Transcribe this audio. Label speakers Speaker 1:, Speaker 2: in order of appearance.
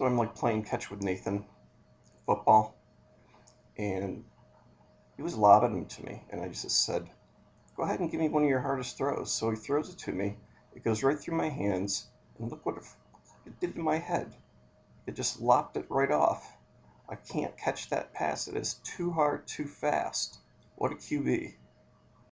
Speaker 1: So I'm like playing catch with Nathan, football, and he was lobbing them to me, and I just said, "Go ahead and give me one of your hardest throws." So he throws it to me. It goes right through my hands, and look what it did to my head. It just lopped it right off. I can't catch that pass. It is too hard, too fast. What a QB.